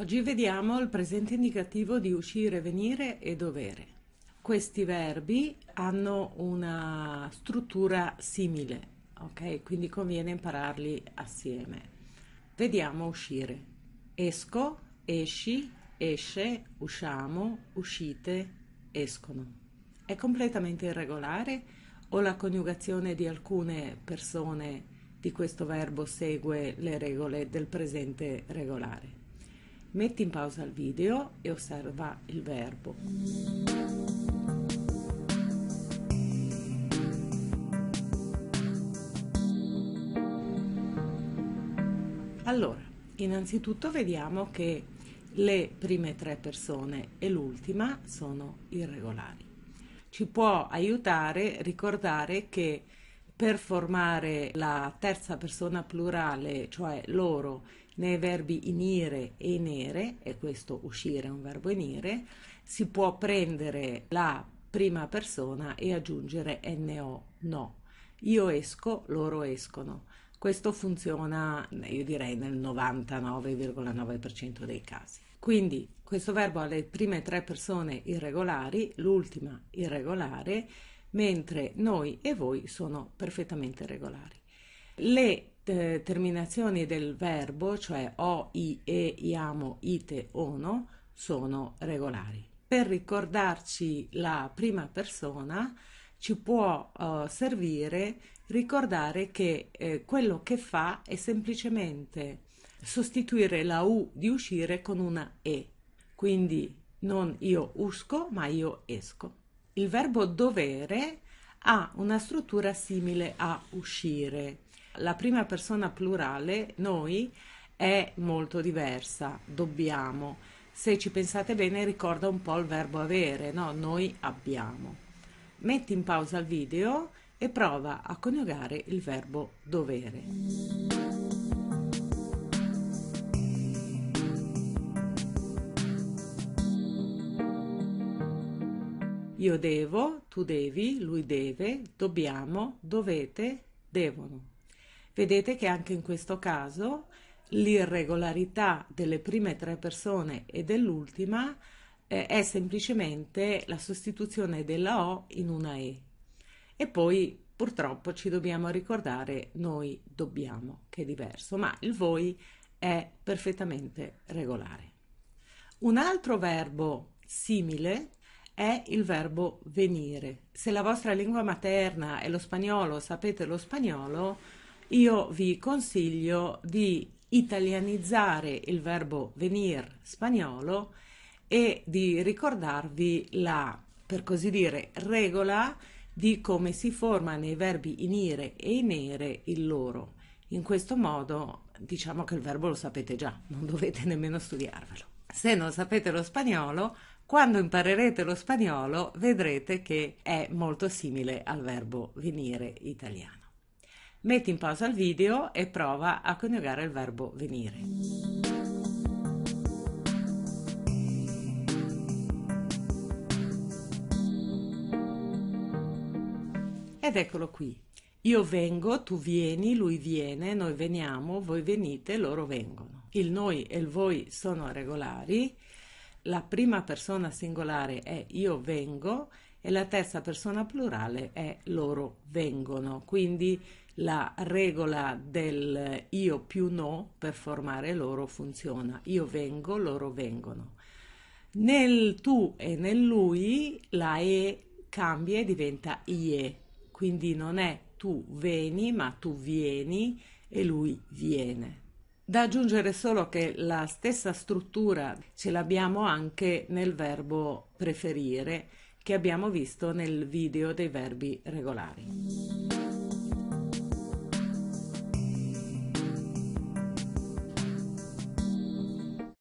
Oggi vediamo il presente indicativo di uscire, venire e dovere. Questi verbi hanno una struttura simile, ok? Quindi conviene impararli assieme. Vediamo uscire. Esco, esci, esce, usciamo, uscite, escono. È completamente irregolare o la coniugazione di alcune persone di questo verbo segue le regole del presente regolare? Metti in pausa il video e osserva il verbo. Allora, innanzitutto vediamo che le prime tre persone e l'ultima sono irregolari. Ci può aiutare ricordare che per formare la terza persona plurale, cioè loro, nei verbi inire e inere, e questo uscire è un verbo inire, si può prendere la prima persona e aggiungere no, no. Io esco, loro escono. Questo funziona, io direi, nel 99,9% dei casi. Quindi questo verbo ha le prime tre persone irregolari, l'ultima irregolare, mentre noi e voi sono perfettamente regolari. Le eh, terminazioni del verbo, cioè o, i, e, iamo, ite, ono, sono regolari. Per ricordarci la prima persona ci può uh, servire ricordare che eh, quello che fa è semplicemente sostituire la U di uscire con una E. Quindi non io usco, ma io esco. Il verbo dovere ha una struttura simile a uscire la prima persona plurale, noi, è molto diversa, dobbiamo. Se ci pensate bene ricorda un po' il verbo avere, no? Noi abbiamo. Metti in pausa il video e prova a coniugare il verbo dovere. Io devo, tu devi, lui deve, dobbiamo, dovete, devono. Vedete che anche in questo caso l'irregolarità delle prime tre persone e dell'ultima eh, è semplicemente la sostituzione della O in una E. E poi purtroppo ci dobbiamo ricordare noi dobbiamo, che è diverso, ma il voi è perfettamente regolare. Un altro verbo simile è il verbo venire. Se la vostra lingua materna è lo spagnolo, sapete lo spagnolo, io vi consiglio di italianizzare il verbo venir spagnolo e di ricordarvi la, per così dire, regola di come si forma nei verbi inire e inere il loro. In questo modo diciamo che il verbo lo sapete già, non dovete nemmeno studiarvelo. Se non sapete lo spagnolo, quando imparerete lo spagnolo vedrete che è molto simile al verbo venire italiano. Metti in pausa il video e prova a coniugare il verbo venire. Ed eccolo qui. Io vengo, tu vieni, lui viene, noi veniamo, voi venite, loro vengono. Il noi e il voi sono regolari. La prima persona singolare è io vengo e la terza persona plurale è loro vengono. Quindi la regola del io più no per formare loro funziona. Io vengo, loro vengono. Nel tu e nel lui la e cambia e diventa ie, quindi non è tu veni, ma tu vieni e lui viene. Da aggiungere solo che la stessa struttura ce l'abbiamo anche nel verbo preferire che abbiamo visto nel video dei verbi regolari.